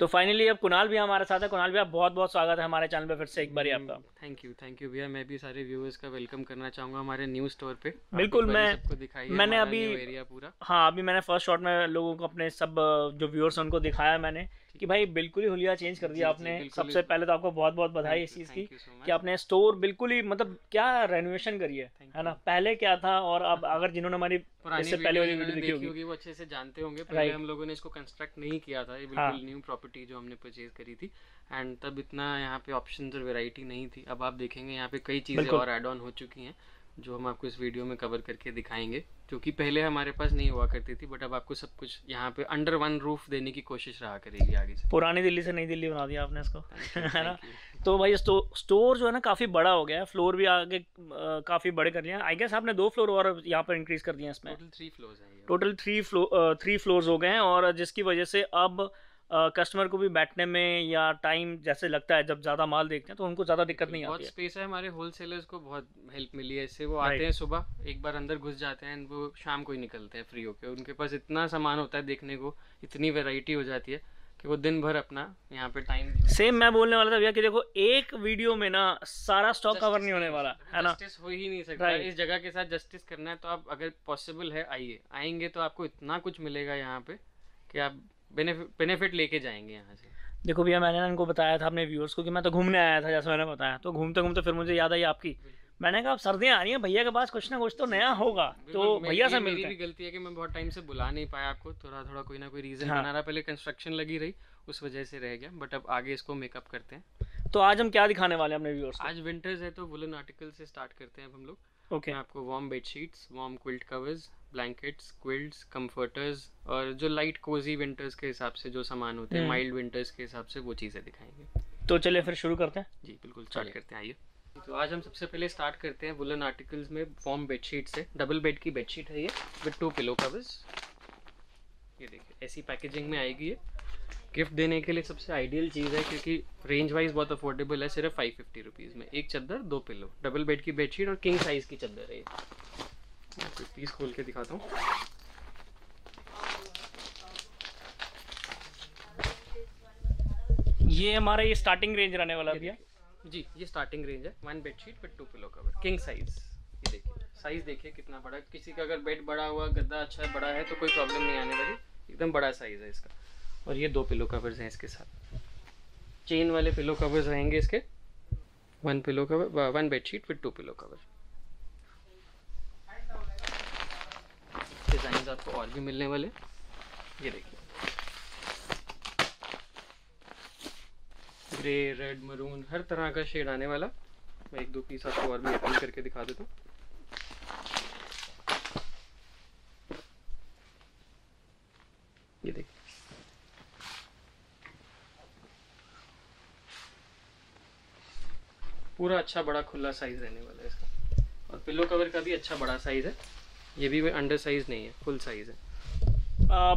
तो फाइनली अब कुणाल भी हमारे साथ है। कुणाल भी आप बहुत बहुत स्वागत है हमारे चैनल पे फिर से एक बार आपका। थैंक यू थैंक यू भैया। मैं भी सारे व्यूअर्स का वेलकम करना चाहूँगा हमारे न्यू स्टोर पे। बिल्कुल, मैं- सबको दिखाइए मैंने अभी- एरिया पूरा। हाँ अभी मैंने फ़र्स्ट शॉट में लोगों को अपने सब जो व्यूअर्स हैं उनको दिखाया मैंने। कि भाई बिल्कुल ही हुलिया चेंज कर दिया आपने। सबसे पहले तो आपको बहुत बहुत बधाई इस चीज़ की. कि आपने स्टोर बिल्कुल ही मतलब क्या रेनोवेशन करी है है ना? पहले क्या था? और अब अगर जिन्होंने हमारी इससे पहले वाली वीडियो देखी होगी। वो अच्छे से जानते होंगे। पहले हम लोगों ने इसको कंस्ट्रक्ट नहीं किया था ये हाँ। बिल्कुल न्यू प्रॉपर्टी जो हमने परचेज करी थी। एंड तब इतना यहाँ पे ऑप्शन और वैरायटी नहीं थी। अब आप देखेंगे यहाँ पे कई चीज़ें और एड ऑन हो चुकी हैं। जो हम आपको इस वीडियो में कवर करके दिखाएँगे क्योंकि पहले हमारे पास नहीं हुआ करती थी बट अब आपको सब कुछ यहाँ पे अंडर वन रूफ देने की कोशिश रहा करेगी आगे से। पुरानी दिल्ली से नई दिल्ली बना दिया आपने इसको। है ना? तो भाई स्टो, स्टोर जो है ना काफ़ी बड़ा हो गया है फ्लोर भी आगे काफ़ी बड़े कर लिया आई गेस आपने दो फ्लोर और यहाँ पर इंक्रीज कर हैं इसमें। टोटल थ्री फ्लोर हैं total three floor three floors हो गए हैं और जिसकी वजह से अब कस्टमर को भी बैठने में या टाइम जैसे लगता है जब ज़्यादा माल देखते हैं तो उनको ज़्यादा दिक्कत नहीं आती है। स्पेस है हमारे होलसेलर्स को बहुत हेल्प मिली है इससे वो आते हैं सुबह एक बार अंदर घुस जाते हैं वो शाम को ही निकलते हैं फ्री होकर उनके पास इतना सामान होता है देखने को इतनी वेराइटी हो जाती है कि वो दिन भर अपना यहाँ पे टाइम सेम मैं बोलने वाला था भैया कि देखो एक वीडियो में ना सारा स्टॉक कवर नहीं होने वाला है ना? जस्टिस हो ही नहीं सकता। इस जगह के साथ जस्टिस करना है तो आप अगर पॉसिबल है आइए। आएँगे तो आपको इतना कुछ मिलेगा यहाँ पे कि आप बेनिफिट लेके जाएँगे यहाँ से। देखो भैया मैंने ना इनको बताया था अपने व्यूअर्स को कि मैं तो घूमने आया था जैसे मैंने बताया। तो घूमते घूमते फिर मुझे याद आई आपकी। मैंने कहा अब सर्दियाँ आ रही हैं भैया के पास कुछ ना कुछ तो नया होगा। तो भैया से ये मेरी मिलते भी हैं। गलती है कि मैं बहुत टाइम से बुला नहीं पाया आपको। थोड़ा थोड़ा कोई ना कोई रीजन हाँ। बना रहा पहले कंस्ट्रक्शन लगी रही उस वजह से रह गया। बट अब आगे इसको मेकअप करते हैं। तो आज हम क्या दिखाने वाले हैं अपने व्यूअर्स आज विंटर्स है तो वुलन आर्टिकल से स्टार्ट करते हैं अब हम लोग। ओके आपको warm bedsheets warm quilt covers blankets quilts comforters और जो लाइट कोजी विंटर्स के हिसाब से जो सामान होते हैं हम्म। माइल्ड विंटर्स के हिसाब से वो चीज़ें दिखाएँगे। तो चलिए फिर शुरू करते हैं। जी बिल्कुल स्टार्ट करते हैं आइए। तो आज हम सबसे पहले स्टार्ट करते हैं वुलन आर्टिकल्स में फॉर्म बेडशीट से। डबल बेड की बेडशीट है ये विद टू पिलो कवर्स ये देखिए ऐसी पैकेजिंग में आएगी ये। गिफ्ट देने के लिए सबसे आइडियल चीज़ है क्योंकि रेंज वाइज बहुत अफोर्डेबल है सिर्फ़ फाइव फिफ्टी रुपीज़ में। एक चद्दर दो पिलो डबल बेड की बेडशीट और किंग साइज़ की चद्दर है ये। मैं पीस खोल के दिखाता हूँ। ये हमारा ये स्टार्टिंग रेंज रहने वाला भैया। जी ये स्टार्टिंग रेंज है। One bedsheet with two pillow cover king size ये देखिए साइज़ देखिए कितना बड़ा। किसी का अगर बेड बड़ा हुआ गद्दा अच्छा बड़ा है तो कोई प्रॉब्लम नहीं आने वाली। एकदम बड़ा साइज़ है इसका। और ये दो पिलो कवर्स हैं इसके साथ। चेन वाले पिलो कवर्स रहेंगे इसके। One pillow cover one bedsheet with two pillow cover design आपको और भी मिलने वाले। ये देखिए। ग्रे, रेड, मरून, हर तरह का शेड आने वाला। मैं एक दो पीस आपको और भी ओपन करके दिखा देता हूँ। पूरा अच्छा बड़ा खुला साइज़ रहने वाला है इसका। और पिलो कवर का भी अच्छा बड़ा साइज़ है। ये भी अंडर साइज़ नहीं है फुल साइज़ है।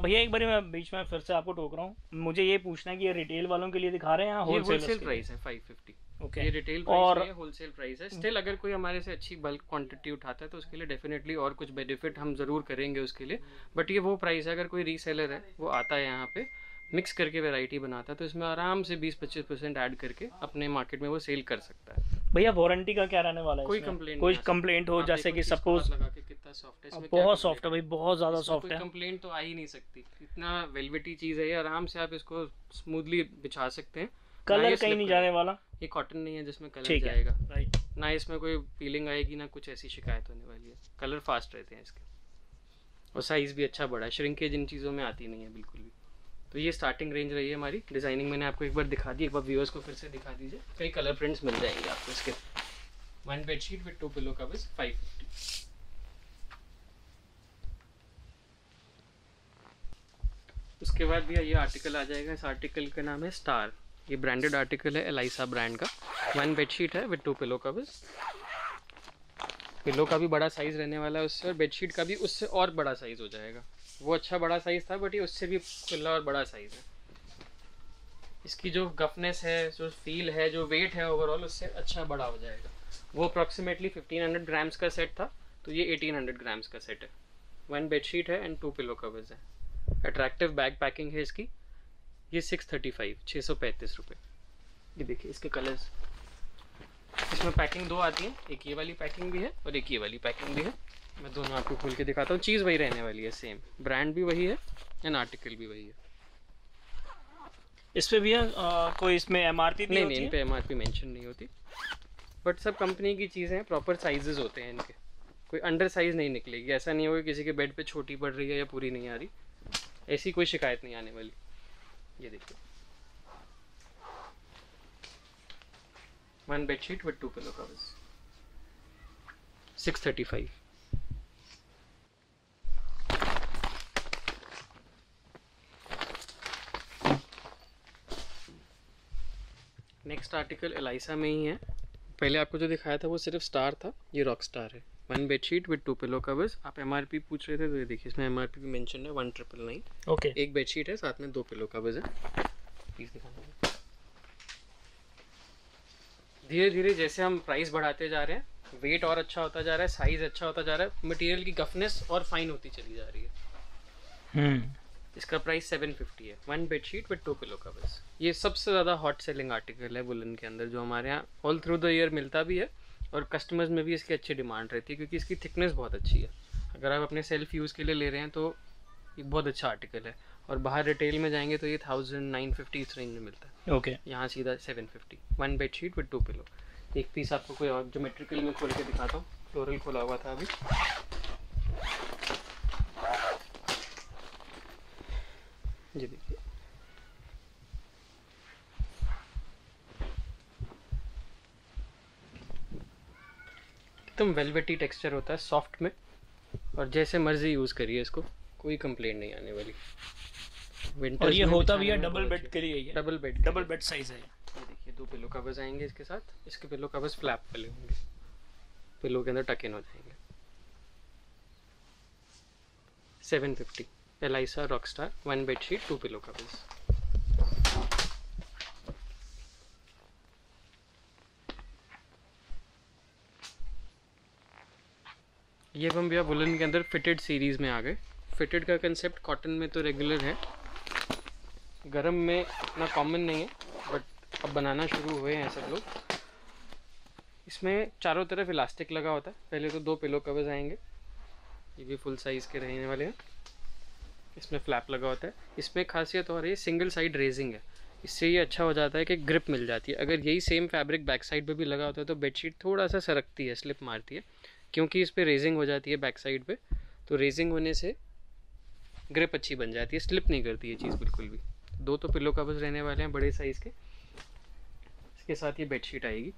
भैया एक बार मैं बीच में फिर से आपको टोक रहा हूँ। मुझे ये पूछना है कि ये रिटेल वालों के लिए दिखा रहे हैं या होलसेल प्राइस है 550 ओके ये रिटेल और- होलसेल प्राइस है। स्टिल अगर कोई हमारे से अच्छी बल्क क्वांटिटी उठाता है तो उसके लिए डेफिनेटली और कुछ बेनिफिट हम ज़रूर करेंगे उसके लिए। बट ये वो प्राइस है अगर कोई रीसेलर है वो आता है यहाँ पे मिक्स करके वैरायटी बनाता है तो इसमें आराम से 20-25 परसेंट ऐड करके अपने मार्केट में वो सेल कर सकता है। भैया वारंटी का क्या रहने वाला है कोई? कंप्लेंट कोई कंप्लेंट हो जैसे कि सपोज़ सॉफ्ट है इसमें बहुत सॉफ्ट है भाई बहुत ज़्यादा सॉफ्ट है। कंप्लेंट तो आ ही नहीं सकती। इतना वेलवेटी चीज़ है ये आराम से आप इसको स्मूथली बिछा सकते हैं। कलर कहीं नहीं जाने वाला। ये कॉटन नहीं है जिसमें कलर जाएगा। राइट ना इसमें कोई फीलिंग आएगी ना कुछ ऐसी शिकायत होने वाली है। कलर फास्ट रहते हैं इसके। और साइज़ भी अच्छा बड़ा है। श्रिंकेज इन चीज़ों में आती नहीं है बिल्कुल भी। तो ये स्टार्टिंग रेंज रही है हमारी। डिज़ाइनिंग मैंने आपको एक बार दिखा दी एक बार व्यूअर्स को फिर से दिखा दीजिए। कई कलर प्रिंट्स मिल जाएँगे आपको इसके। One bedsheet with two pillow covers five fifty उसके बाद भी ये आर्टिकल आ जाएगा। इस आर्टिकल का नाम है स्टार ये ब्रांडेड आर्टिकल है एलाइसा ब्रांड का। वन बेडशीट है with two pillow covers pillow का भी बड़ा साइज़ रहने वाला है उससे और बेडशीट का भी उससे और बड़ा साइज़ हो जाएगा। वो अच्छा बड़ा साइज़ था बट ये उससे भी खुला और बड़ा साइज़ है। इसकी जो गफनेस है, जो फील है, जो वेट है ओवरऑल उससे अच्छा बड़ा हो जाएगा। वो अप्रॉक्सीमेटली 1500 ग्राम्स का सेट था तो ये 1800 ग्राम्स का सेट है। वन बेडशीट है एंड टू पिलो कवर्स है। अट्रैक्टिव बैग पैकिंग है इसकी। ये सिक्स थर्टी फाइव छः सौ पैंतीस रुपये ये देखिए इसके कलर्स इसमें पैकिंग दो आती है। एक ये वाली पैकिंग भी है और एक ये वाली पैकिंग भी है। मैं दोनों आपको खोल के दिखाता हूँ। चीज़ वही रहने वाली है सेम ब्रांड भी वही है एंड आर्टिकल भी वही है। इस पे भी है अ, कोई इसमें एम आर पी नहीं नहीं इन पे एम आर पी मैंशन नहीं होती। बट सब कंपनी की चीज़ें हैं प्रॉपर साइजेज होते हैं इनके। कोई अंडर साइज़ नहीं निकलेगी। ऐसा नहीं होगा किसी के बेड पे छोटी पड़ रही है या पूरी नहीं आ रही। ऐसी कोई शिकायत नहीं आने वाली। ये देखिए। One bedsheet with two pillow covers six thirty five next article Alisa में ही है। पहले आपको जो दिखाया था वो सिर्फ़ स्टार था, ये रॉक स्टार है। One bedsheet with two pillow covers. आप एम पूछ रहे थे तो ये देखिए इसमें एम भी मेंशन है वन ट्रिपल नाइन। ओके एक बेडशीट है साथ में दो पिलो कवर्स है। प्लीज़ दिखाना। धीरे धीरे जैसे हम प्राइस बढ़ाते जा रहे हैं वेट और अच्छा होता जा रहा है साइज़ अच्छा होता जा रहा है मटेरियल की गफनेस और फाइन होती चली जा रही है। हम्म इसका प्राइस 750 है। One bedsheet with two pillow covers ये सबसे ज़्यादा हॉट सेलिंग आर्टिकल है वुलन के अंदर जो हमारे यहाँ ऑल थ्रू द ईयर मिलता भी है। और कस्टमर्स में भी इसकी अच्छी डिमांड रहती है क्योंकि इसकी थिकनेस बहुत अच्छी है। अगर आप अपने सेल्फ यूज़ के लिए ले रहे हैं तो ये बहुत अच्छा आर्टिकल है। और बाहर रिटेल में जाएँगे तो ये थाउज़ेंड नाइन फिफ्टी इस रेंज में मिलता है। Okay okay. यहाँ सीधा seven fifty one bed sheet with two pillow एक पीस आपको कोई और जोमेट्रिकल में खोल के दिखाता हूँ। फ्लोरल खोला हुआ था अभी। जी। एकदम वेलवेटी टेक्सचर होता है सॉफ्ट में। और जैसे मर्ज़ी यूज़ करिए इसको कोई कंप्लेंट नहीं आने वाली। और ये होता भी है डबल बेड के लिए double bed double bed size है। ये देखिए दो पिलो कवर्स आएँगे इसके साथ। इसके पिलो कवर्स फ्लैप वाले होंगे। पिलो के अंदर टक इन हो जाएँगे। Seven fifty Alisa rock star one bed sheet two pillow covers ये हम भैया वुलन के अंदर फिटेड सीरीज़ में आ गए। फिटेड का कंसेप्ट कॉटन में तो रेगुलर है। गरम में इतना कॉमन नहीं है बट अब बनाना शुरू हुए हैं सब लोग। इसमें चारों तरफ़ इलास्टिक लगा होता है। पहले तो दो पिलो कवर्स आएँगे। ये भी फुल साइज़ के रहने वाले हैं। इसमें फ्लैप लगा होता है। इसमें खासियत और ये सिंगल साइड रेजिंग है। इससे ये अच्छा हो जाता है कि ग्रिप मिल जाती है। अगर यही सेम फैब्रिक बैक साइड पे भी लगा होता है तो बेडशीट थोड़ा सा सरकती है स्लिप मारती है। क्योंकि इस पर रेजिंग हो जाती है बैक साइड पे तो रेजिंग होने से ग्रिप अच्छी बन जाती है स्लिप नहीं करती ये चीज़ बिल्कुल भी। दो तो पिलो कवर्स रहने वाले हैं बड़े साइज़ के। इसके साथ ये बेडशीट आएगी।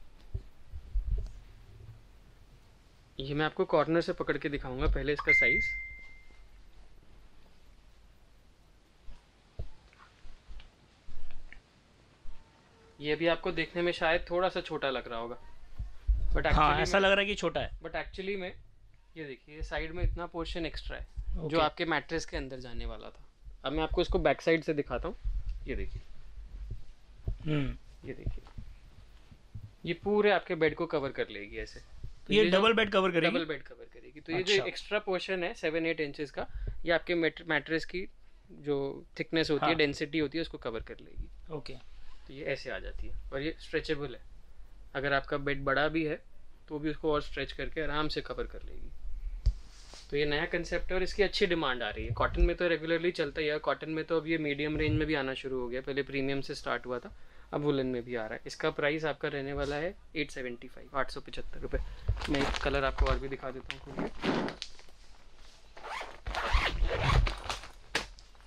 ये मैं आपको कॉर्नर से पकड़ के दिखाऊँगा, पहले इसका साइज़ ये भी आपको देखने में शायद थोड़ा सा छोटा लग रहा होगा। बट हाँ ऐसा लग रहा है कि छोटा है। बट एक्चुअली में ये देखिए साइड में इतना पोर्शन एक्स्ट्रा है okay. जो. आपके मैट्रेस के अंदर जाने वाला था। अब मैं आपको इसको बैक साइड से दिखाता हूँ। ये देखिए। हम्म। ये देखिए। ये पूरे आपके बेड को कवर कर लेगी ऐसे। तो ये जो- डबल बेड कवर करेगी? डबल बेड कवर करेगी। तो ये जो अच्छा। एक्स्ट्रा पोर्शन है सेवन एट इंचेस का ये आपके मैट्रेस की जो थिकनेस होती है हाँ। डेंसिटी होती है उसको कवर कर लेगी। ओके तो ये ऐसे आ जाती है। और ये स्ट्रेचेबल है। अगर आपका बेड बड़ा भी है तो भी उसको और स्ट्रेच करके आराम से कवर कर लेगी। तो ये नया कंसेप्ट है और इसकी अच्छी डिमांड आ रही है। कॉटन में तो रेगुलरली चलता ही है। कॉटन में तो अब ये मीडियम रेंज में भी आना शुरू हो गया। पहले प्रीमियम से स्टार्ट हुआ था, अब वुलन में भी आ रहा है। इसका प्राइस आपका रहने वाला है एट सेवेंटी फाइव आठ सौ पचहत्तर रुपये मैं कलर आपको और भी दिखा देता हूँ।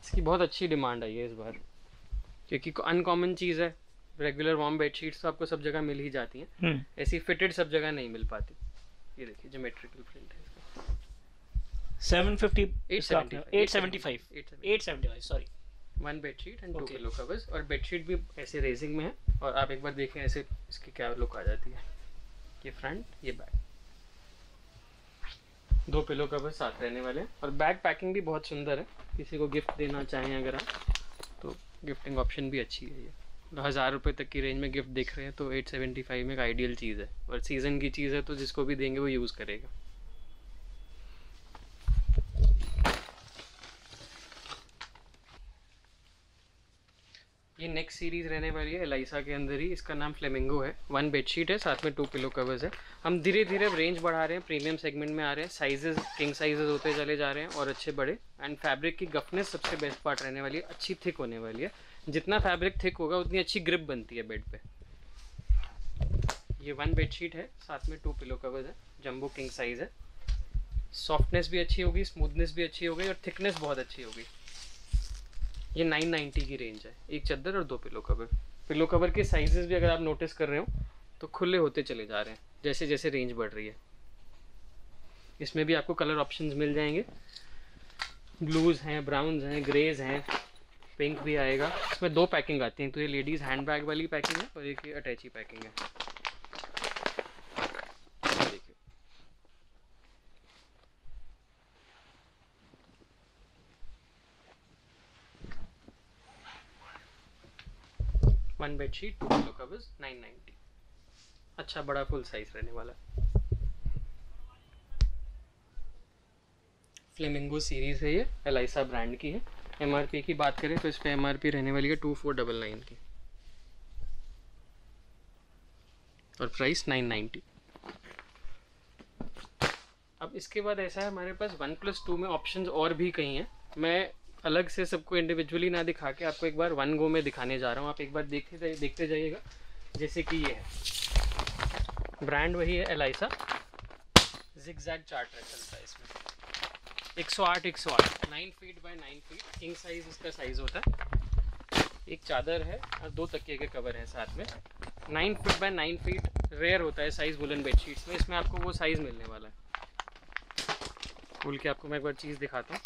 इसकी बहुत अच्छी डिमांड आई है इस बार, क्योंकि अनकॉमन चीज़ है। रेगुलर वार्म बेडशीट्स तो आपको सब जगह मिल ही जाती हैं। हम्म। ऐसी फिटेड सब जगह नहीं मिल पाती। ये देखिए जोमेट्रिकल प्रिंट है इसका। Seven fifty eight seventy five eight seventy five sorry one bedsheet and two. Pillow covers और बेडशीट भी ऐसे रेजिंग में है। और आप एक बार देखें ऐसे इसकी क्या लुक आ जाती है। ये फ्रंट ये बैक दो पिलो कवर्स साथ रहने वाले हैं। और बैग पैकिंग भी बहुत सुंदर है। किसी को गिफ्ट देना चाहें अगर आप तो गिफ्टिंग ऑप्शन भी अच्छी है ये। हज़ार रुपये तक की रेंज में गिफ्ट देख रहे हैं तो एट सेवेंटी फाइव में एक आइडियल चीज़ है। और सीज़न की चीज़ है तो जिसको भी देंगे वो यूज़ करेगा। ये नेक्स्ट सीरीज़ रहने वाली है एलाइसा के अंदर ही, इसका नाम फ्लेमिंगो है। वन बेडशीट है, साथ में टू पिलो कवर्स है। हम धीरे धीरे रेंज बढ़ा रहे हैं प्रीमियम सेगमेंट में आ रहे हैं। साइजेस किंग साइजेस होते चले जा रहे हैं और अच्छे बड़े। एंड फैब्रिक की गफनेस सबसे बेस्ट पार्ट रहने वाली है, अच्छी थिक होने वाली है। जितना फैब्रिक थिक होगा, उतनी अच्छी ग्रिप बनती है बेड पे। ये वन बेडशीट है, साथ में टू पिलो कवर्स है जंबो किंग साइज़ है। सॉफ्टनेस भी अच्छी होगी स्मूथनेस भी अच्छी होगी और थिकनेस बहुत अच्छी होगी। ये 990 की रेंज है, एक चादर और दो पिलो कवर पिलो कवर के साइजेस भी अगर आप नोटिस कर रहे हो तो खुले होते चले जा रहे हैं, जैसे जैसे रेंज बढ़ रही है। इसमें भी आपको कलर ऑप्शंस मिल जाएँगे। ब्लूज हैं ब्राउन्स हैं ग्रेज हैं। पिंक भी आएगा। इसमें दो पैकिंग आती हैं। तो ये लेडीज़ हैंड बैग वाली पैकिंग है और एक ये अटैची पैकिंग है। देखिए। One bedsheet two pillow covers 990 अच्छा बड़ा फुल साइज़ रहने वाला। फ्लेमिंगो सीरीज़ है ये। एलाइसा ब्रांड की है। एमआरपी की बात करें तो इस पे एमआरपी रहने वाली है टू फोर डबल नाइन की। और प्राइस नाइन नाइन्टी अब इसके बाद ऐसा है, हमारे पास वन प्लस टू में ऑप्शंस और भी कहीं हैं। मैं अलग से सबको इंडिविजुअली ना दिखा के आपको एक बार वन गो में दिखाने जा रहा हूँ। आप एक बार देखते जाइए, देखते जाइएगा, जैसे कि ये है। ब्रांड वही है एलाइसा जिगजैग चार्ट चलता है इसमें। 108 108 9 feet by nine feet king size इसका साइज़ होता है। एक चादर है और दो तकिए के कवर है साथ में। Nine feet by nine feet rare होता है साइज़ वुलन बेडशीट्स में। इसमें आपको वो साइज़ मिलने वाला है। खोल के आपको मैं एक बार चीज़ दिखाता हूँ।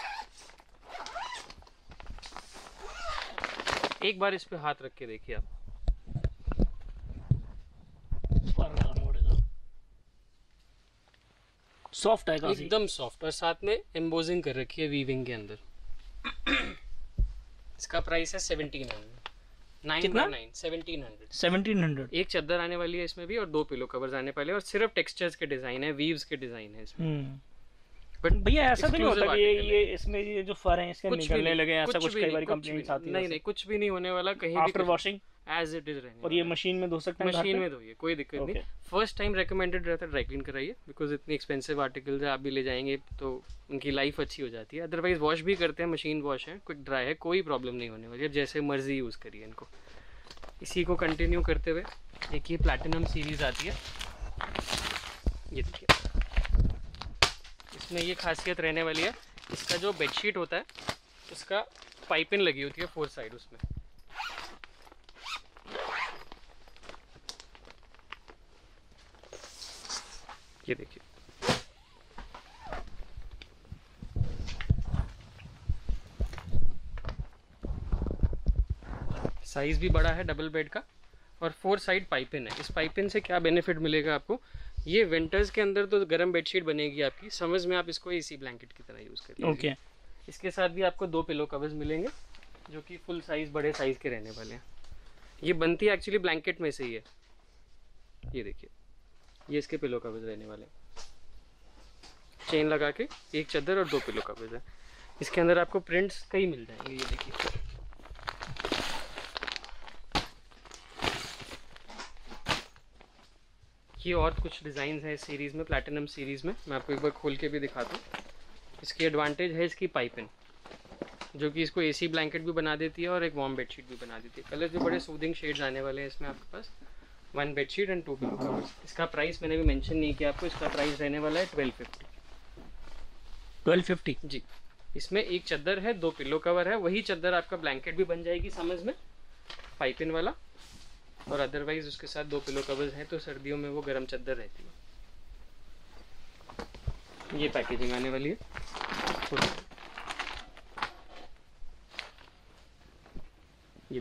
एक बार इस पर हाथ रख के देखिए आप। सॉफ्ट है काफ़ी। एकदम सॉफ्ट और साथ में एम्बोजिंग कर रखी है वीविंग के अंदर। इसका प्राइस है सेवनटीन हंड्रेड सेवनटीन हंड्रेड एक चादर आने वाली है इसमें भी और दो पिलो कवर्स आने वाले हैं और सिर्फ़ टेक्सचर्स के डिज़ाइन है वीव्स के डिज़ाइन है इसमें। बट भैया ऐसा तो नहीं होता कि ये ये इसमें ये जो फर हैं इसके निकलने लगे ऐसा कुछ कई बार कंप्लेंट्स नहीं। आती नहीं नहीं कुछ भी नहीं होने वाला कहीं after washing as it is रहेंगे और ये मशीन में धो सकते हैं मशीन में धोइए कोई दिक्कत नहीं। फ़र्स्ट टाइम रिकमेंडेड रहता है ड्राई क्लीन कराइए बिकॉज़ इतनी एक्सपेंसिव आर्टिकल्स है आप भी ले जाएँगे तो उनकी लाइफ अच्छी हो जाती है। अदरवाइज़ वॉश भी करते हैं मशीन वॉश है क्विक ड्राई है कोई प्रॉब्लम नहीं होने वाली। है जैसे मर्ज़ी यूज़ करिए इनको। इसी को कंटिन्यू करते हुए एक ये प्लैटिनम सीरीज़ आती है। ये देखिए। इसमें ये खासियत रहने वाली है इसका जो बेडशीट होता है उसका पाइपिंग लगी होती है फोर साइड उसमें। ये देखिए। साइज़ भी बड़ा है डबल बेड का और फोर साइड पाइपिन है। इस पाइपिन से क्या बेनिफिट मिलेगा आपको? ये विंटर्स के अंदर तो गर्म बेडशीट बनेगी आपकी। समझ में आप इसको एसी ब्लैंकेट की तरह यूज़ करिए ओके इसके साथ भी आपको दो पिलो कवर्स मिलेंगे जो कि फुल साइज़ बड़े साइज़ के रहने वाले हैं। ये बनती है एक्चुअली ब्लैंकेट में से ही है। ये देखिए। ये इसके पिलो कवर्स रहने वाले। चेन लगा के एक चादर और दो पिलो कवर्स है। इसके अंदर आपको प्रिंट्स कई मिल जाएँगे, ये देखिए। ये और कुछ डिज़ाइन है सीरीज़ में प्लैटिनम सीरीज़ में। मैं आपको एक बार खोल के भी दिखाता हूँ। इसकी एडवांटेज है इसकी पाइपिंग जो कि इसको एसी ब्लैंकेट भी बना देती है और एक वार्म बेडशीट भी बना देती है। कलर जो बड़े सूदिंग शेड्स आने वाले हैं इसमें आपके पास। One bedsheet and two pillow covers इसका प्राइस मैंने भी मेंशन नहीं किया आपको इसका प्राइस रहने वाला है ट्वेल्व फिफ्टी ट्वेल्व फिफ्टी जी। इसमें एक चादर है दो पिलो कवर है वही चादर आपका ब्लैंकेट भी बन जाएगी समझ में पाइपिन वाला। और अदरवाइज़ उसके साथ दो पिलो कवर्स हैं तो सर्दियों में वो गर्म चादर रहती है। ये पैकेजिंग आने वाली है। ये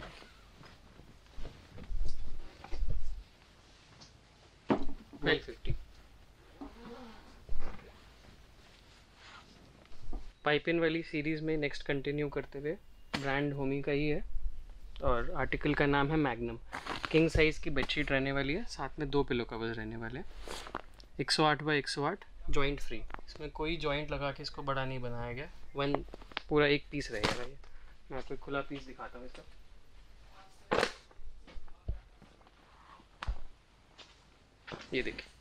ट्वेल्व फिफ्टी पाइपिन वाली सीरीज़ में नेक्स्ट कंटिन्यू करते हुए ब्रांड होमी का ही है और आर्टिकल का नाम है मैग्नम किंग साइज़ की बेडशीट रहने वाली है साथ में दो पिलो कवर्स रहने वाले हैं। 108 बाई 108 जॉइंट फ्री इसमें कोई जॉइंट लगा के इसको बड़ा नहीं बनाया गया। वन पूरा एक पीस रहेगा ये मैं आपको खुला पीस दिखाता हूँ इसका। ये देखिए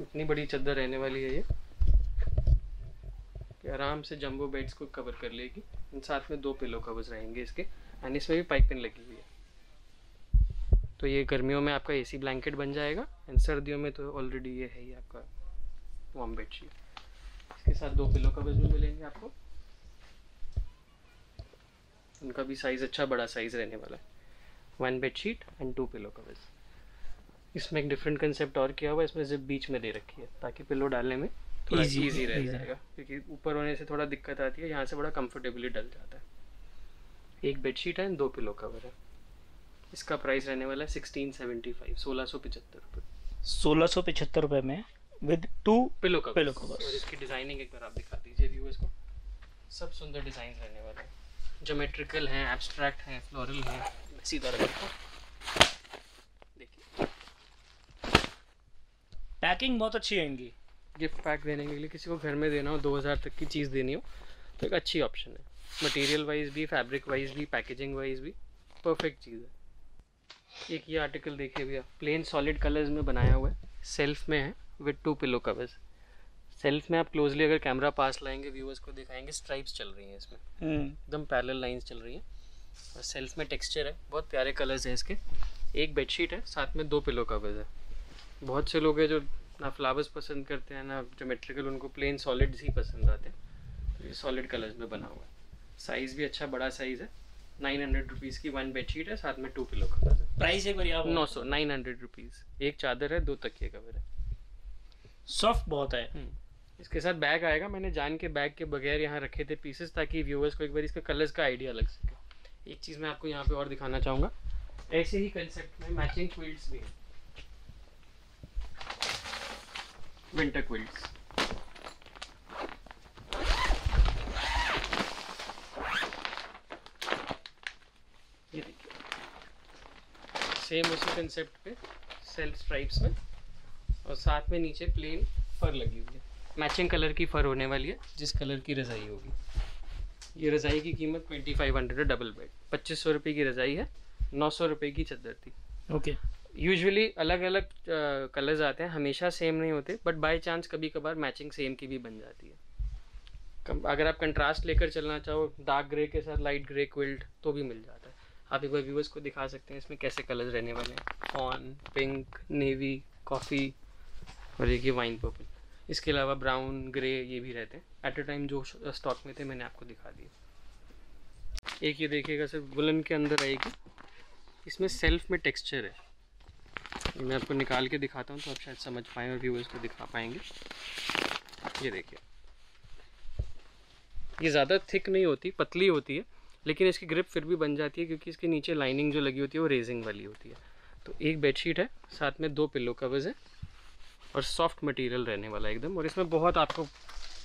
इतनी बड़ी चादर रहने वाली है ये, कि आराम से जंबो बेड्स को कवर कर लेगी। साथ में दो पिलो कवर्स रहेंगे इसके एंड इसमें भी पाइपिंग लगी हुई है। तो ये गर्मियों में आपका एसी ब्लैंकेट बन जाएगा एंड सर्दियों में तो ऑलरेडी ये है ही आपका वार्म बेडशीट इसके साथ दो पिलो कवर्स भी मिलेंगे आपको। उनका भी साइज़ अच्छा बड़ा साइज़ रहने वाला है। One bed sheet and two pillow covers इसमें एक डिफरेंट कंसेप्ट और किया हुआ है इसमें जिप बीच में दे रखी है ताकि पिलो डालने में थोड़ा ईजी रह जाएगा। क्योंकि ऊपर होने से थोड़ा दिक्कत आती है यहाँ से बड़ा कंफर्टेबली डल जाता है। एक बेडशीट है दो पिलो कवर है। इसका प्राइस रहने वाला है सिक्सटीन सेवेंटी फाइव सोलह सौ पचहत्तर रुपये सोलह सौ पिछहत्तर रुपये में with two pillow cover pillow cover और इसकी डिज़ाइनिंग एक बार आप दिखा दीजिए व्यूअर्स को सब सुंदर डिज़ाइन रहने वाले हैं। जोमेट्रिकल हैं एब्स्ट्रैक्ट हैं फ्लोरल हैं। सीधा रखता हूँ देखिए। पैकिंग बहुत अच्छी है इनकी। गिफ्ट पैक देने के लिए किसी को घर में देना हो 2000 तक की चीज़ देनी हो तो एक अच्छी ऑप्शन है। मटेरियल वाइज भी फैब्रिक वाइज भी पैकेजिंग वाइज भी परफेक्ट चीज़ है। एक ये आर्टिकल देखिए भैया प्लेन सॉलिड कलर्स में बनाया हुआ है। सेल्फ में है with two pillow covers self में आप क्लोजली अगर कैमरा पास लाएँगे व्यूअर्स को दिखाएँगे स्ट्राइप्स चल रही हैं इसमें। हम्म। एकदम पैरेलल लाइंस चल रही हैं। और सेल्फ में टेक्सचर है। बहुत प्यारे कलर्स हैं इसके। एक बेडशीट है साथ में दो पिलो कवर्स है। बहुत से लोग हैं जो ना फ्लावर्स पसंद करते हैं ना जोमेट्रिकल उनको प्लेन सॉलिड्स ही पसंद आते हैं। तो ये सॉलिड कलर्स में बना हुआ है। साइज़ भी अच्छा बड़ा साइज़ है। नाइन हंड्रेड रुपीज़ की वन बेडशीट है साथ में टू पिलो कवर्स है। प्राइस एक बार आप नौ सौ नाइन हंड्रेड रुपीज़ एक चादर है दो तकिए कवर है। सॉफ्ट बहुत है। इसके साथ बैग आएगा। मैंने जान के बैग के बगैर यहाँ रखे थे पीसेस ताकि व्यूअर्स को एक बार इसके कलर्स का आइडिया लग सके। एक चीज़ मैं आपको यहाँ पे और दिखाना चाहूँगा। ऐसे ही कंसेप्ट में मैचिंग क्विल्ट्स भी हैं। विंटर देखिए। सेम उसी कंसेप्ट पे सेल्फ स्ट्राइप्स में। और साथ में नीचे प्लेन फर लगी हुई है। मैचिंग कलर की फर होने वाली है, जिस कलर की रज़ाई होगी। ये रज़ाई की कीमत ट्वेंटी फाइव हंड्रेड है डबल बेड पच्चीस सौ रुपये की रज़ाई है नौ सौ रुपये की चादर थी। ओके यूजुअली अलग अलग कलर्स आते हैं हमेशा सेम नहीं होते बट बाय चांस कभी कभार मैचिंग सेम की भी बन जाती है। कम- अगर आप कंट्रास्ट लेकर चलना चाहो डार्क ग्रे के साथ लाइट ग्रे क्विल्ट तो भी मिल जाता है। आप एक बार व्यूअर्स को दिखा सकते हैं इसमें कैसे कलर्स रहने वाले हैं। फॉन पिंक नेवी कॉफ़ी और एक ये वाइन पर्पल इसके अलावा ब्राउन ग्रे ये भी रहते हैं। एट अ टाइम जो स्टॉक में थे, मैंने आपको दिखा दिए। एक ये देखिएगा सर, वुलन के अंदर आएगी। इसमें सेल्फ में टेक्सचर है। मैं आपको निकाल के दिखाता हूँ तो आप शायद समझ पाएँ और व्यूअर्स को दिखा पाएँगे। ये देखिए। ये ज़्यादा थिक नहीं होती, पतली होती है, लेकिन इसकी ग्रिप फिर भी बन जाती है, क्योंकि इसके नीचे लाइनिंग जो लगी होती है, वो रेजिंग वाली होती है। तो एक बेडशीट है, साथ में दो पिल्लो कवर्स हैं, और सॉफ्ट मटेरियल रहने वाला है एकदम, और इसमें बहुत आपको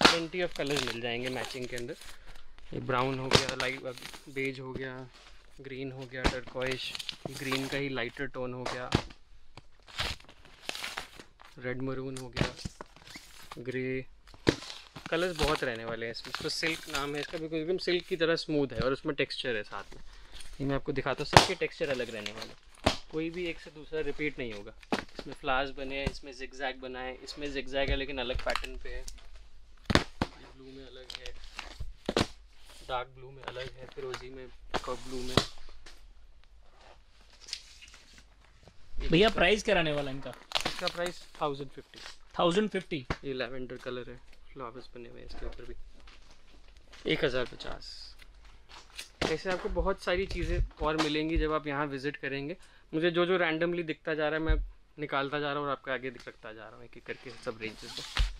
प्लेंटी ऑफ़ कलर्स मिल जाएँगे मैचिंग के अंदर। ये ब्राउन हो गया लाइट बेज हो गया ग्रीन हो गया टर्कॉइश ग्रीन का ही लाइटर टोन हो गया। रेड मरून हो गया ग्रे कलर्स बहुत रहने वाले हैं इसमें। इसको सिल्क नाम है, इसका बिल्कुल एकदम सिल्क की तरह स्मूथ है और उसमें टेक्सचर है साथ में। ये मैं आपको दिखाता हूँ सबके टेक्सचर अलग रहने वाले कोई भी एक से दूसरा रिपीट नहीं होगा। इसमें फ्लावर्स बने हैं, इसमें जिगजैग बना है, इसमें जिगजैग है, लेकिन अलग पैटर्न पे है। ब्लू में अलग है। डार्क ब्लू में अलग है फिरोजी में कप ब्लू में। भैया प्राइस क्या रहने वाला इनका? इसका price thousand fifty thousand fifty ये लैवेंडर कलर है। फ्लावर्स बने हुए हैं इसके ऊपर भी। एक हज़ार पचास। ऐसे आपको बहुत सारी चीज़ें और मिलेंगी जब आप यहाँ विज़िट करेंगे। मुझे जो जो रैंडमली दिखता जा रहा है मैं निकालता जा रहा हूँ और आपके आगे दिख रखता जा रहा हूँ एक एक करके सब रेंजेस को।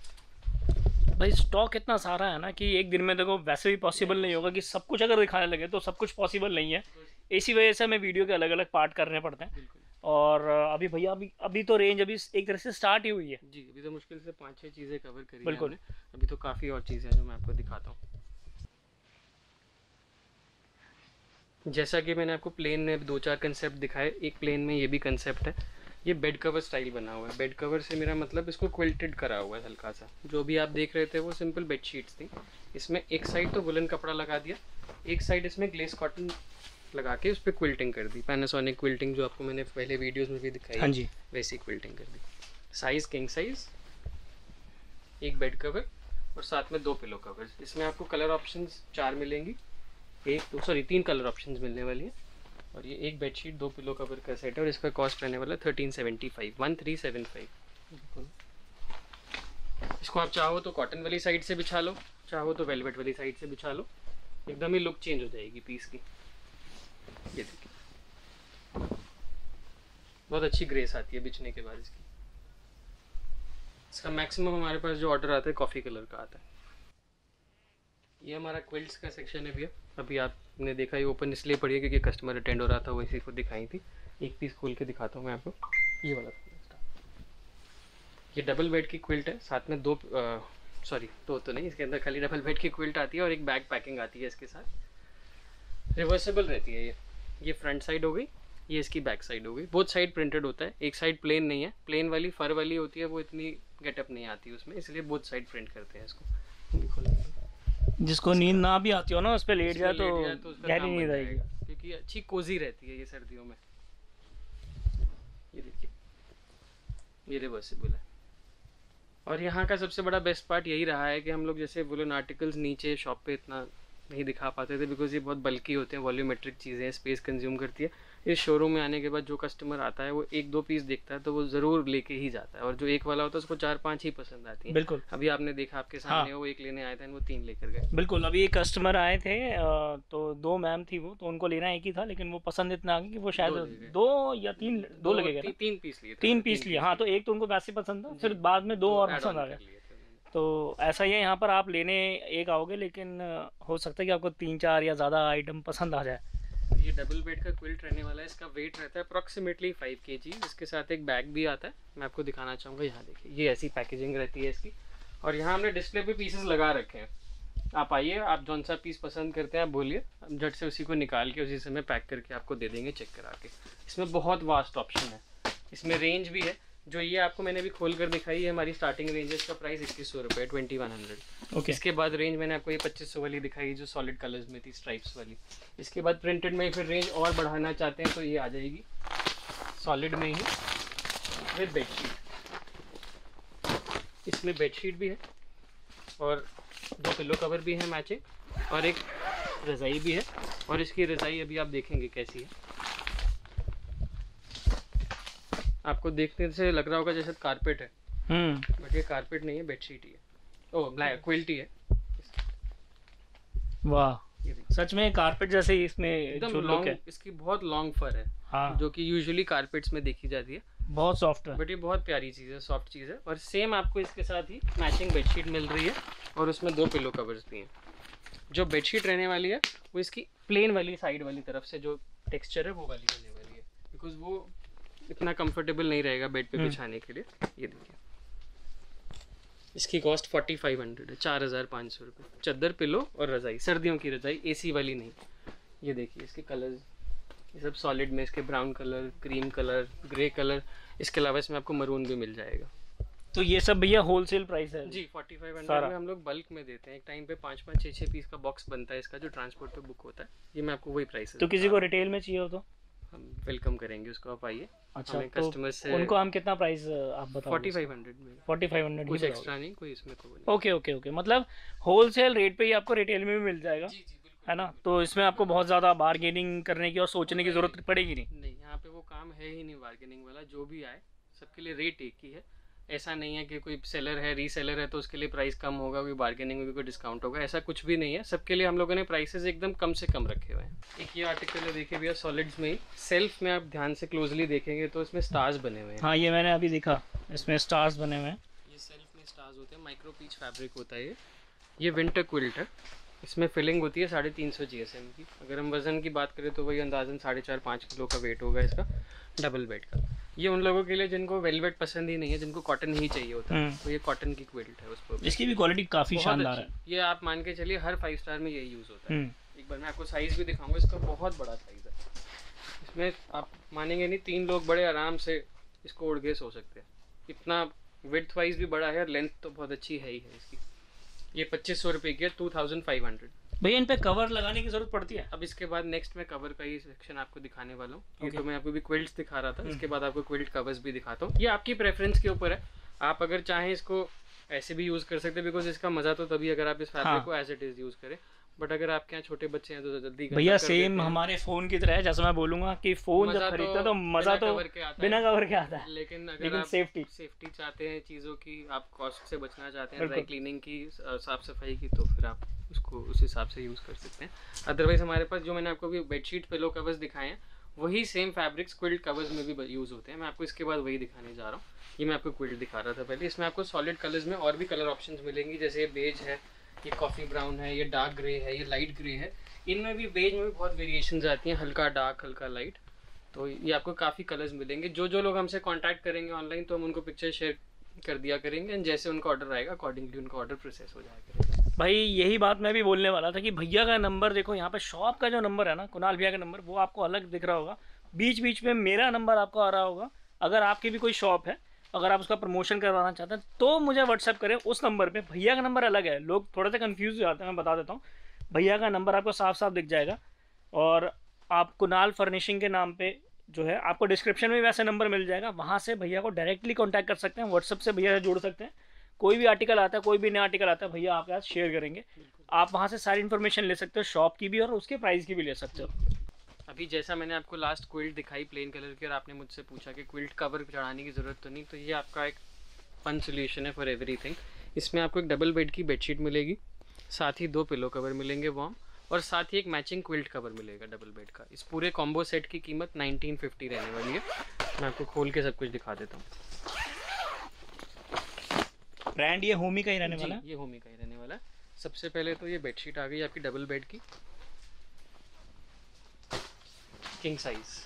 भाई स्टॉक इतना सारा है ना कि एक दिन में देखो वैसे भी पॉसिबल नहीं होगा कि सब कुछ अगर दिखाने लगे तो सब कुछ पॉसिबल नहीं है। इसी वजह से हमें वीडियो के अलग अलग पार्ट करने पड़ते हैं। और अभी भैया अभी अभी तो रेंज अभी एक तरह से स्टार्ट ही हुई है। जी अभी तो मुश्किल से पाँच छः चीज़ें कवर करी बिल्कुल। अभी तो काफ़ी और चीज़ें हैं जो मैं आपको दिखाता हूँ। जैसा कि मैंने आपको प्लेन में दो चार कंसेप्ट दिखाए एक प्लेन में ये भी कंसेप्ट है। ये बेड कवर स्टाइल बना हुआ है। बेड कवर से मेरा मतलब इसको क्विल्टेड करा हुआ है हल्का सा। जो भी आप देख रहे थे वो सिंपल बेड शीट्स थी। इसमें एक साइड तो वुलन कपड़ा लगा दिया एक साइड इसमें ग्लेस कॉटन लगा के उस पर क्विल्टिंग कर दी। पैनासोनिक क्विल्टिंग जो आपको मैंने पहले वीडियोस में भी दिखाई हाँ जी। वैसी क्विल्टिंग कर दी। साइज़ किंग साइज़ एक बेड कवर और साथ में दो पिलो कवर इसमें आपको कलर ऑप्शंस चार मिलेंगी। एक दो सॉरी तीन कलर ऑप्शंस मिलने वाली है। और ये एक बेडशीट दो पिलो कवर का सेट है और इसका कॉस्ट रहने वाला है thirteen seventy five one three seven five इसको आप चाहो तो कॉटन वाली साइड से बिछा लो चाहो तो वेलवेट वाली साइड से बिछा लो एकदम ही लुक चेंज हो जाएगी पीस की। ये देखिए। बहुत अच्छी ग्रेस आती है बिछने के बाद इसकी। इसका मैक्सिमम हमारे पास जो ऑर्डर आता है कॉफ़ी कलर का आता है। ये हमारा क्विल्ट्स का सेक्शन है भैया। अभी आपने देखा ये ओपन इसलिए पड़ी है क्योंकि कस्टमर अटेंड हो रहा था, वो इसी को दिखाई थी। एक पीस खोल के दिखाता हूँ मैं आपको। ये वाला ये डबल बेड की क्विल्ट है। साथ में दो सॉरी दो तो नहीं, इसके अंदर खाली डबल बेड की क्विल्ट आती है और एक बैग पैकिंग आती है इसके साथ। रिवर्सेबल रहती है ये। ये फ्रंट साइड हो गई, ये इसकी बैक साइड हो गई। बहुत साइड प्रिंटेड होता है। एक साइड प्लेन नहीं है। प्लेन वाली फर वाली होती है, वो इतनी गेटअप नहीं आती उसमें, इसलिए बहुत साइड प्रिंट करते हैं इसको। जिसको नींद ना भी आती हो ना उस पर लेट जाए तो जाए तो गहरी नींद आएगी। क्योंकि अच्छी कोजी रहती है ये सर्दियों में। ये देखिए ये रिवर्सिबल है और यहाँ का सबसे बड़ा बेस्ट पार्ट यही रहा है कि हम लोग जैसे वुलन आर्टिकल्स नीचे शॉप पे इतना नहीं दिखा पाते थे बिकॉज़ ये बहुत बल्की होते हैं वॉल्यूमेट्रिक चीज़ें स्पेस कंज्यूम करती है। इस शोरूम में आने के बाद जो कस्टमर आता है वो एक दो पीस देखता है तो वो ज़रूर लेके ही जाता है। और जो एक वाला होता है उसको चार पाँच ही पसंद आती है। बिल्कुल। अभी आपने देखा आपके सामने हाँ। वो एक लेने आए थे वो तीन लेकर गए। बिल्कुल अभी एक कस्टमर आए थे तो दो मैम थी वो तो उनको लेना एक ही था लेकिन वो पसंद इतना आ गई कि वो शायद दो दो या तीन दो लगे गए तीन पीस लिए तीन पीस लिए हाँ तो एक तो उनको वैसे पसंद था फिर बाद में दो और पसंद आ गया उन्होंने। तो ऐसा ही है यहाँ पर आप लेने एक आओगे लेकिन हो सकता है कि आपको तीन चार या ज़्यादा आइटम पसंद आ जाए। ये डबल बेड का क्विल्ट रहने वाला है, इसका वेट रहता है अप्रॉक्सीमेटली फाइव के जी इसके साथ एक बैग भी आता है, मैं आपको दिखाना चाहूँगा, यहाँ देखिए, ये ऐसी पैकेजिंग रहती है इसकी। और यहाँ हमने डिस्प्ले पे पीसेस लगा रखे हैं। आप आइए, आप जौन सा पीस पसंद करते हैं, आप बोलिए। झट से उसी को निकाल के उसी से समय पैक करके आपको दे देंगे चेक करा के। इसमें बहुत वास्ट ऑप्शन है। इसमें रेंज भी है जो ये आपको मैंने अभी खोल कर दिखाई है हमारी स्टार्टिंग रेंज है इसका प्राइस इक्कीस सौ रुपये ट्वेंटी वन हंड्रेड ओके इसके बाद रेंज मैंने आपको ये पच्चीस सौ वाली दिखाई जो सॉलिड कलर्स में थी स्ट्राइप्स वाली। इसके बाद प्रिंटेड में फिर रेंज और बढ़ाना चाहते हैं तो ये आ जाएगी। सॉलिड में ही विद बेडशीट इसमें बेडशीट भी है और दो पिलो कवर भी है मैचिंग और एक रज़ाई भी है और इसकी रज़ाई अभी आप देखेंगे कैसी है। आपको देखने से लग रहा होगा जैसे कारपेट है। हम्म। बट ये कारपेट नहीं है बेडशीट ही है। ओह ब्लैक क्विल्टी है वाह। सच में कारपेट जैसे ही इसमें एकदम लॉन्ग इसकी बहुत लॉन्ग फर है हाँ। जो कि यूजुअली कारपेट्स में देखी जाती है। बहुत सॉफ्ट है। बट ये बहुत प्यारी चीज़ है सॉफ्ट चीज़ है। और सेम आपको इसके साथ ही मैचिंग बेडशीट मिल रही है और उसमें दो पिलो कवर्स भी हैं। जो बेडशीट रहने वाली है वो इसकी प्लेन वाली साइड वाली तरफ़ से जो टेक्सचर है वो वाली रहने वाली है। बिकॉज़ वो इतना कंफर्टेबल नहीं रहेगा बेड पे हम्म। बिछाने के लिए। ये देखिए। इसकी कॉस्ट फोर्टी फाइव हंड्रेड है चार हज़ार पाँच सौ रुपये चद्दर पिलो और रज़ाई सर्दियों की रज़ाई एसी वाली नहीं। ये देखिए इसके कलर्स ये सब सॉलिड में इसके brown colour cream colour grey colour इसके अलावा इसमें आपको मरून भी मिल जाएगा। तो ये सब भैया होलसेल प्राइस है। जी फोर्टी फाइव हंड्रेड में हम लोग बल्क में देते हैं। एक टाइम पे पाँच पाँच छः छः पीस का बॉक्स बनता है इसका जो ट्रांसपोर्ट पे बुक होता है। ये मैं आपको वही प्राइस तो किसी को रिटेल में चाहिए हो तो? हम वेलकम करेंगे उसको आप आइए। अच्छा हमें तो कस्टमर से उनको हम कितना प्राइस आप बताओ फोर्टी फाइव हंड्रेड में। फोर्टी फाइव हंड्रेड कुछ एक्स्ट्रा नहीं कोई इसमें कोई नहीं। ओके ओके ओके मतलब होलसेल रेट पे ही आपको रिटेल में भी मिल जाएगा। जी जी है ना? तो इसमें आपको बहुत ज़्यादा बार्गेनिंग करने की और सोचने की ज़रूरत पड़ेगी नहीं। नहीं यहाँ पे वो काम है ही नहीं बार्गेनिंग वाला जो भी आए सबके लिए रेट एक ही है। ऐसा नहीं है कि कोई सेलर है रीसेलर है तो उसके लिए प्राइस कम होगा कोई बार्गेनिंग भी कोई डिस्काउंट होगा ऐसा कुछ भी नहीं है। सबके लिए हम लोगों ने प्राइसेस एकदम कम से कम रखे हुए हैं। एक ये आर्टिकल है देखिए भैया सॉलिड्स में ही सेल्फ में आप ध्यान से क्लोजली देखेंगे तो इसमें स्टार्स बने हुए हैं। हाँ ये मैंने अभी देखा इसमें स्टार्स बने हुए हैं। ये सेल्फ में स्टार्स होते हैं माइक्रो पीच फैब्रिक होता है ये। ये विंटर क्विल्ट है इसमें फिलिंग होती है साढ़े तीन सौ जी एस एम की। अगर हम वज़न की बात करें तो वही अंदाजन साढ़े चार पाँच किलो का वेट होगा इसका डबल बेड का। ये उन लोगों के लिए जिनको वेलवेट पसंद ही नहीं है जिनको कॉटन ही चाहिए होता। है हम्म। तो ये कॉटन की क्विल्ट है उस पर। इसकी भी क्वालिटी काफ़ी शानदार है। ये आप मान के चलिए हर फाइव स्टार में यही यूज़ होता है। हम्म। एक बार मैं आपको साइज़ भी दिखाऊँगा इसका बहुत बड़ा साइज़ है। इसमें आप मानेंगे नहीं तीन लोग बड़े आराम से इसको उड़ के सो सकते हैं। इतना विथ वाइज भी बड़ा है और लेंथ तो बहुत अच्छी है ही है इसकी। ये पच्चीस सौ रुपये की है टू थाउज़ेंड फाइव हंड्रेड भैया इन पे कवर लगाने की ज़रूरत पड़ती है अब इसके बाद नेक्स्ट मैं कवर का ही सेक्शन आपको दिखाने वाला हूँ Okay. तो मैं आपको भी क्विल्ट्स दिखा रहा था हम्म। इसके बाद आपको क्विल्ट कवर्स भी दिखाता हूँ ये आपकी प्रेफरेंस के ऊपर है आप अगर चाहें इसको ऐसे भी यूज़ कर सकते हैं बिकॉज़ इसका मज़ा तो तभी अगर आप इस फैब्रिक हाँ। को एज इट इज़ यूज़ करें बट अगर आपके यहाँ छोटे बच्चे हैं तो जल्दी भैया सेम हमारे फ़ोन की तरह है जैसे मैं बोलूँगा कि फ़ोन जब तो खरीदते तो मज़ा तो। बिना कवर के आता है लेकिन अगर लेकिन आप safety। सेफ्टी चाहते हैं चीज़ों की आप कॉस्ट से बचना चाहते हैं ड्राई क्लीनिंग की साफ़ सफ़ाई की तो फिर आप उसको, उस हिसाब से यूज़ कर सकते हैं। अदरवाइज़ हमारे पास जो मैंने आपको अभी बेडशीट पिलो कवर्स दिखाए हैं, वही सेम फैब्रिक्स क्विल्ट कवर्स में भी यूज़ होते हैं। मैं आपको इसके बाद वही दिखाने जा रहा हूँ। ये मैं आपको क्विल्ट दिखा रहा था पहले। इसमें आपको सॉलिड कलर्स में और भी कलर ऑप्शन मिलेंगी। जैसे ये बेज है, ये कॉफ़ी ब्राउन है, ये डार्क ग्रे है, ये लाइट ग्रे है। इनमें भी बेज में भी बहुत वेरिएशन आती हैं। हल्का डार्क हल्का लाइट तो ये आपको काफ़ी कलर्स मिलेंगे। जो जो लोग हमसे कांटेक्ट करेंगे ऑनलाइन तो हम उनको पिक्चर शेयर कर दिया करेंगे। एंड जैसे उनका ऑर्डर आएगा अकॉर्डिंगली उनका ऑर्डर प्रोसेस हो करेगा। भाई, यही बात मैं भी बोलने वाला था कि भैया का नंबर देखो, यहाँ पे शॉप का जो नंबर है ना, कुणाल भैया का नंबर, वो आपको अलग दिख रहा होगा। बीच बीच में मेरा नंबर आपको आ रहा होगा, अगर आपकी भी कोई शॉप है, अगर आप उसका प्रमोशन करवाना चाहते हैं तो मुझे व्हाट्सअप करें, उस नंबर पे। भैया का नंबर अलग है, लोग थोड़े से कन्फ्यूज़ हो जाते हैं, मैं बता देता हूँ। भैया का नंबर आपको साफ़ साफ़ दिख जाएगा, और आप कुणाल फर्निशिंग के नाम पे जो है, आपको डिस्क्रिप्शन में वैसे नंबर मिल जाएगा, वहाँ से भैया को डायरेक्टली कॉन्टैक्ट कर सकते हैं व्हाट्सअप से भैया से जुड़ सकते हैं। कोई भी आर्टिकल आता है, कोई भी नया आर्टिकल आता है, भैया आपके साथ शेयर करेंगे। आप वहाँ से सारी इन्फॉर्मेशन ले सकते हो शॉप की भी और उसके प्राइस की भी ले सकते हो। अभी जैसा मैंने आपको लास्ट क्विल्ट दिखाई प्लेन कलर की और आपने मुझसे पूछा कि क्विल्ट कवर चढ़ाने की ज़रूरत तो नहीं तो ये आपका एक फन सोल्यूशन है फॉर एवरीथिंग इसमें आपको एक डबल बेड की बेडशीट मिलेगी, साथ ही दो पिलो कवर मिलेंगे वॉम और साथ ही एक मैचिंग क्विल्ट कवर मिलेगा डबल बेड का। इस पूरे कॉम्बो सेट की कीमत 1950 रहने वाली है। मैं आपको खोल के सब कुछ दिखा देता हूँ। ब्रांड ये होमी का ही रहने वाला? ये होमी का ही रहने वाला। सबसे पहले तो ये बेडशीट आ गई आपकी डबल बेड की। किंग साइज़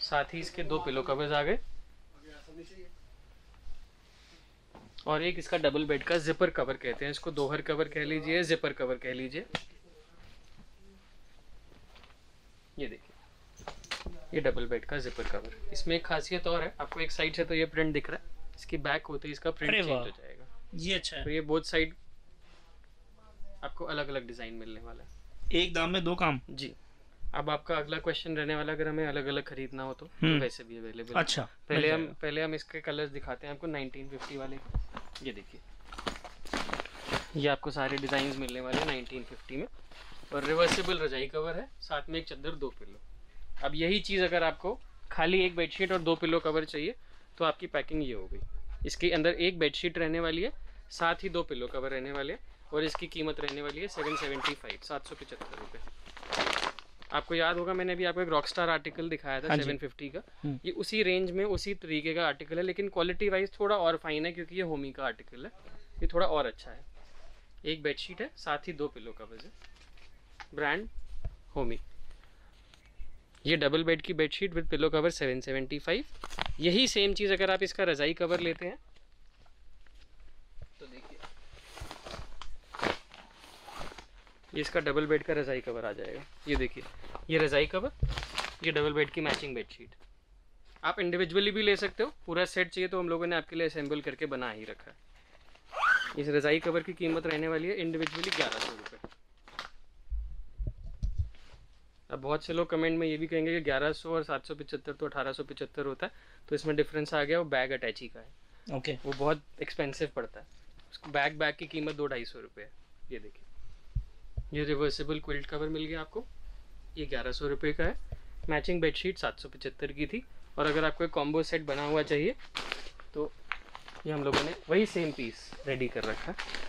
साथ ही इसके दो पिलो कवर्स आ गए। और एक इसका डबल बेड का जिपर कवर कहते हैं। इसको दोहर कवर कह लीजिए जिपर कवर कह लीजिए। ये देखिए। ये डबल बेड का जिपर कवर इसमें एक खासियत और है। आपको एक साइड से तो ये प्रिंट दिख रहा है। इसकी बैक होते ही इसका प्रिंट चेंज हो जाएगा। ये अच्छा है। तो ये बोथ साइड आपको अलग अलग डिज़ाइन मिलने वाला है। एक दाम में दो काम? जी। अब आपका अगला क्वेश्चन रहने वाला अगर हमें अलग अलग खरीदना हो तो, तो हम्म। वैसे भी अवेलेबल अच्छा पहले हम पहले हम इसके कलर्स दिखाते हैं आपको 1950 वाले। ये देखिए। ये आपको सारे डिज़ाइन मिलने वाले हैं 1950 में। और रिवर्सिबल रजाई कवर है साथ में एक चद्दर दो पिलो अब यही चीज़ अगर आपको खाली एक बेडशीट और दो पिलो कवर चाहिए तो आपकी पैकिंग ये हो गई। इसके अंदर एक बेडशीट रहने वाली है साथ ही दो पिलो कवर रहने वाले हैं और इसकी कीमत रहने वाली है सेवन सेवेंटी फाइव सात सौ पचहत्तर रुपये आपको याद होगा मैंने अभी आपको एक रॉकस्टार आर्टिकल दिखाया था हाँ सेवन फिफ्टी का। हम्म। ये उसी रेंज में उसी तरीके का आर्टिकल है लेकिन क्वालिटी वाइज थोड़ा और फाइन है क्योंकि ये होमी का आर्टिकल है। ये थोड़ा और अच्छा है। एक बेडशीट है साथ ही दो पिलो कवर्स है। ब्रांड होमी ये डबल बेड की बेडशीट विद पिलो कवर 775 यही सेम चीज़ अगर आप इसका रज़ाई कवर लेते हैं। तो देखिए। ये इसका डबल बेड का रज़ाई कवर आ जाएगा। ये देखिए। ये रज़ाई कवर ये डबल बेड की मैचिंग बेडशीट आप इंडिविजुअली भी ले सकते हो। पूरा सेट चाहिए तो हम लोगों ने आपके लिए असेंबल करके बना ही रखा है। इस रज़ाई कवर की कीमत रहने वाली है इंडिविजुअली ग्यारह सौ रुपये अब बहुत से लोग कमेंट में ये भी कहेंगे कि 1100 और 775 तो 1875 होता है तो इसमें डिफरेंस आ गया वो बैग अटैची का है। ओके वो बहुत एक्सपेंसिव पड़ता है। उसको बैग बैग की कीमत दो ढाई सौ रुपये है ये देखिए। ये रिवर्सिबल क्विल्ट कवर मिल गया आपको ये ग्यारह सौ रुपये का है। मैचिंग बेडशीट सात सौ पचहत्तर की थी और अगर आपको एक कॉम्बो सेट बना हुआ चाहिए तो ये हम लोगों ने वही सेम पीस रेडी कर रखा है।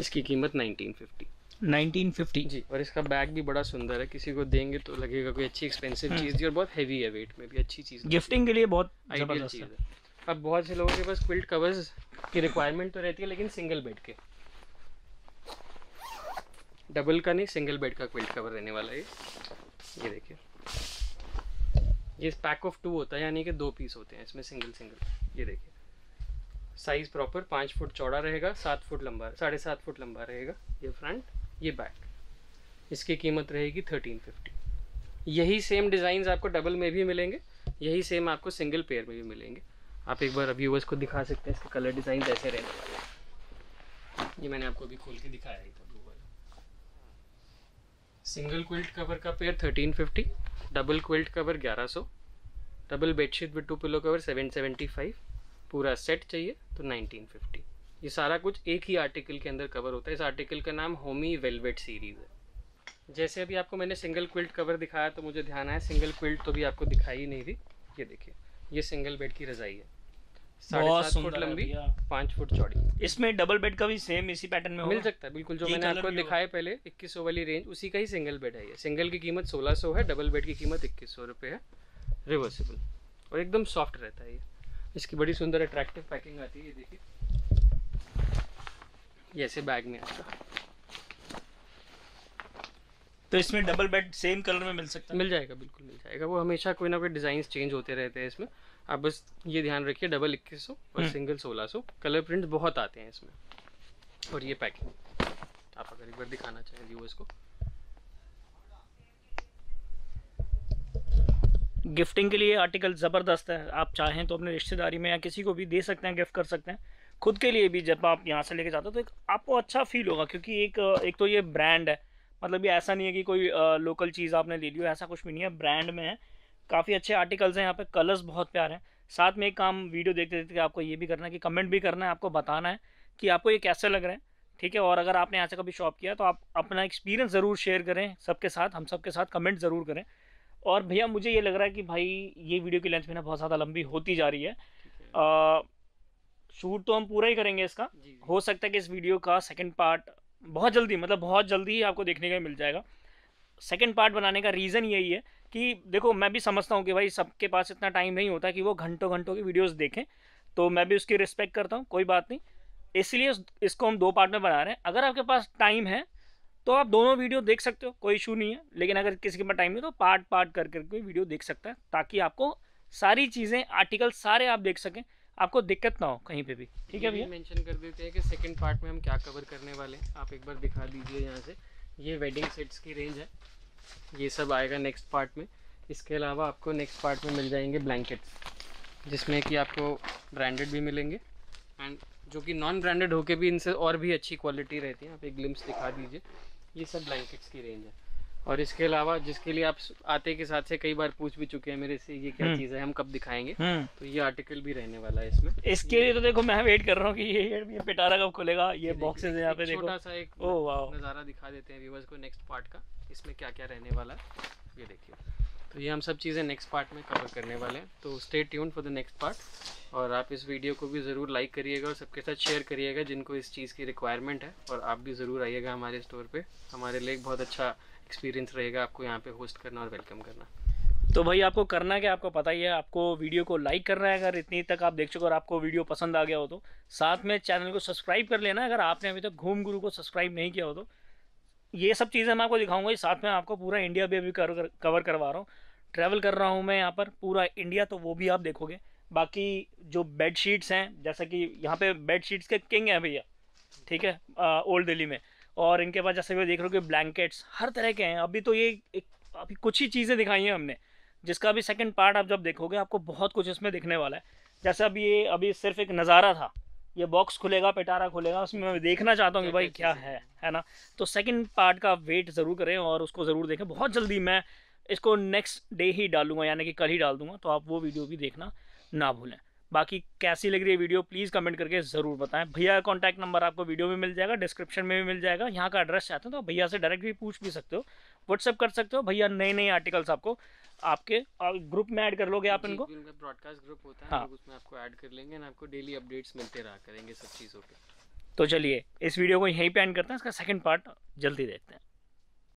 इसकी कीमत 1950 1950 जी और इसका बैग भी बड़ा सुंदर है। किसी को देंगे तो लगेगा कोई अच्छी एक्सपेंसिव चीज़ थी और बहुत हैवी है वेट में भी अच्छी चीज़ गिफ्टिंग के लिए बहुत आइडियल चीज़ है। है। अब बहुत से लोगों के पास क्विल्ट कवर्स की रिक्वायरमेंट तो रहती है लेकिन सिंगल बेड के। डबल का नहीं सिंगल बेड का क्विल्ट कवर रहने वाला है ये। ये देखिए। ये पैक ऑफ़ टू होता है यानी कि दो पीस होते हैं इसमें सिंगल सिंगल ये देखिए। साइज़ प्रॉपर पाँच फुट चौड़ा रहेगा सात फुट लंबा साढ़े सात फुट लंबा रहेगा ये फ्रंट ये बैक इसकी कीमत रहेगी थर्टीन फिफ्टी यही सेम डिज़ाइंस आपको डबल में भी मिलेंगे, यही सेम आपको सिंगल पेयर में भी मिलेंगे. आप एक बार व्यूवर्स को दिखा सकते हैं, इसके कलर डिज़ाइन ऐसे रहने वाले हैं. ये मैंने आपको अभी खोल के दिखाया ही था सिंगल क्विल्ट कवर का pair 1350 double quilt cover 1100 double bedsheet with two pillow cover 775 पूरा सेट चाहिए तो 1950 ये सारा कुछ एक ही आर्टिकल के अंदर कवर होता है। इस आर्टिकल का नाम होमी वेलवेट सीरीज़ है। जैसे अभी आपको मैंने सिंगल क्विल्ट कवर दिखाया तो मुझे ध्यान आया सिंगल क्विल्ट तो भी आपको दिखाई नहीं थी ये देखिए ये सिंगल बेड की रजाई है। साढ़े सात फुट लंबी। पाँच फुट चौड़ी। इसमें डबल बेड का भी सेम इसी पैटर्न में मिल सकता है बिल्कुल जो मैंने आपको दिखाया पहले 2100 वाली रेंज उसी का ही सिंगल बेड है ये। सिंगल की कीमत 1600 है डबल बेड की कीमत 2100 रुपये है। रिवर्सिबल और एकदम सॉफ्ट रहता है ये। इसकी बड़ी सुंदर अट्रैक्टिव पैकिंग आती है ये देखिए। ऐसे बैग में आता। तो इसमें डबल बेड सेम कलर में मिल सकता है? मिल जाएगा बिल्कुल मिल जाएगा। वो हमेशा कोई ना कोई डिज़ाइन चेंज होते रहते हैं इसमें। आप बस ये ध्यान रखिए डबल इक्कीस सौ और हम्म। सिंगल सोलह सौ। कलर प्रिंट बहुत आते हैं इसमें। और ये पैकिंग आप अगर एक बार दिखाना चाहें व्यूअर्स को। गिफ्टिंग के लिए आर्टिकल ज़बरदस्त है। आप चाहें तो अपने रिश्तेदारी में या किसी को भी दे सकते हैं गिफ्ट कर सकते हैं। खुद के लिए भी जब आप यहाँ से लेके जाते हो तो एक आपको अच्छा फील होगा क्योंकि एक एक तो ये ब्रांड है। मतलब ये ऐसा नहीं है कि कोई लोकल चीज़ आपने ले ली हो ऐसा कुछ भी नहीं है। ब्रांड में है। काफ़ी अच्छे आर्टिकल्स हैं यहाँ पे कलर्स बहुत प्यारे हैं। साथ में एक काम वीडियो देखते देखते आपको ये भी करना है कि कमेंट भी करना है आपको बताना है कि आपको ये कैसे लग रहे हैं। ठीक है? और अगर आपने यहाँ से कभी शॉप किया तो आप अपना एक्सपीरियंस ज़रूर शेयर करें सबके साथ हम सबके साथ कमेंट ज़रूर करें। और भैया मुझे ये लग रहा है कि भाई ये वीडियो की लेंथ में ना बहुत ज़्यादा लंबी होती जा रही है। शूट तो हम पूरा ही करेंगे इसका। हो सकता है कि इस वीडियो का सेकंड पार्ट बहुत जल्दी मतलब बहुत जल्दी ही आपको देखने का मिल जाएगा। सेकंड पार्ट बनाने का रीज़न यही है कि देखो मैं भी समझता हूँ कि भाई सबके पास इतना टाइम नहीं होता कि वो घंटों घंटों की वीडियोस देखें। तो मैं भी उसकी रिस्पेक्ट करता हूँ कोई बात नहीं। इसलिए इसको हम दो पार्ट में बना रहे हैं। अगर आपके पास टाइम है तो आप दोनों वीडियो देख सकते हो कोई इशू नहीं है। लेकिन अगर किसी के पास टाइम नहीं तो पार्ट पार्ट कर करके वीडियो देख सकता है ताकि आपको सारी चीज़ें आर्टिकल सारे आप देख सकें। आपको दिक्कत ना हो कहीं पे भी ठीक है भैया? मेंशन कर देते हैं कि सेकंड पार्ट में हम क्या कवर करने वाले हैं। आप एक बार दिखा दीजिए यहाँ से। ये वेडिंग सेट्स की रेंज है। ये सब आएगा नेक्स्ट पार्ट में। इसके अलावा आपको नेक्स्ट पार्ट में मिल जाएँगे ब्लैंकेट्स जिसमें कि आपको ब्रांडेड भी मिलेंगे। एंड जो कि नॉन ब्रांडेड होके भी इनसे और भी अच्छी क्वालिटी रहती है। आप एक ग्लिम्स दिखा दीजिए। ये सब ब्लैंकेट्स की रेंज है। और इसके अलावा जिसके लिए आप आते के साथ से कई बार पूछ भी चुके हैं मेरे से ये क्या हम्म। चीज़ है हम कब दिखाएँगे? हम्म। तो ये आर्टिकल भी रहने वाला है इसमें। इसके लिए तो देखो मैं वेट कर रहा हूँ कि ये ये पिटारा कब खुलेगा? ये बॉक्सेस है यहाँ पे देखो। छोटा सा एक नज़ारा दिखा देते हैं व्यूवर्स को नेक्स्ट पार्ट का इसमें क्या क्या रहने वाला है ये देखिए। तो ये हम सब चीज़ें नेक्स्ट पार्ट में कवर करने वाले हैं तो stay tune for the next part और आप इस वीडियो को भी ज़रूर लाइक करिएगा और सबके साथ शेयर करिएगा जिनको इस चीज़ की रिक्वायरमेंट है और आप भी ज़रूर आइएगा हमारे स्टोर पे। हमारे लिए एक बहुत अच्छा एक्सपीरियंस रहेगा आपको यहाँ पे होस्ट करना और वेलकम करना। तो भाई आपको करना क्या आपको पता ही है आपको वीडियो को लाइक करना है अगर इतनी तक आप देख चुके और आपको वीडियो पसंद आ गया हो तो। साथ में चैनल को सब्सक्राइब कर लेना अगर आपने अभी तक घूम गुरु को सब्सक्राइब नहीं किया हो तो। ये सब चीज़ें मैं आपको दिखाऊँगा साथ में आपको पूरा इंडिया भी अभी कर, कवर करवा रहा हूँ। ट्रैवल कर रहा हूँ मैं यहाँ पर पूरा इंडिया तो वो भी आप देखोगे। बाकी जो बेड शीट्स हैं जैसा कि यहाँ पे बेड शीट्स के किंग हैं भैया ठीक है ओल्ड दिल्ली में। और इनके पास जैसे भी देख रहे हो कि ब्लैंकेट्स हर तरह के हैं। अभी तो ये एक, अभी कुछ ही चीज़ें दिखाई हैं हमने, जिसका अभी सेकंड पार्ट आप जब देखोगे, आपको बहुत कुछ इसमें दिखने वाला है। जैसे अभी ये, अभी सिर्फ़ एक नज़ारा था। ये बॉक्स खुलेगा, पिटारा खुलेगा, उसमें मैं देखना चाहता हूँ कि भाई क्या है है ना? तो सेकंड पार्ट का वेट ज़रूर करें और उसको ज़रूर देखें। बहुत जल्दी मैं इसको नेक्स्ट डे ही डालूँगा, यानी कि कल ही डाल दूँगा तो आप वो वीडियो भी देखना ना भूलें। बाकी कैसी लग रही है वीडियो प्लीज़ कमेंट करके ज़रूर बताएँ। भैया का कॉन्टैक्ट नंबर आपको वीडियो में मिल जाएगा डिस्क्रिप्शन में भी मिल जाएगा। यहाँ का एड्रेस चाहते हो तो भैया से डायरेक्ट भी पूछ भी सकते हो व्हाट्सअप कर सकते हो। भैया नए नए आर्टिकल्स आपको आपके ग्रुप में ऐड कर लोगे आप इनको? ब्रॉडकास्ट ग्रुप होता है हाँ। उसमें आपको ऐड कर लेंगे ना आपको डेली अपडेट्स मिलते रहा करेंगे सब चीज़ों के तो चलिए इस वीडियो को यहीं पे एंड करते हैं इसका सेकंड पार्ट जल्दी देखते हैं।